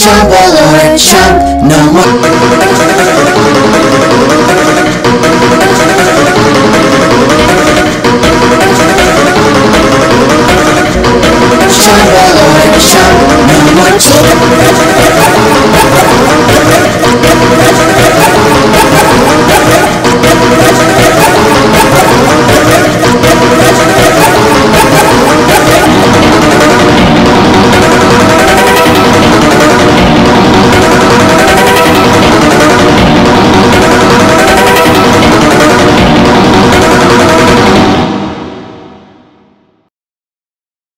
Trouble or chunk, no more. Trouble or chunk, no more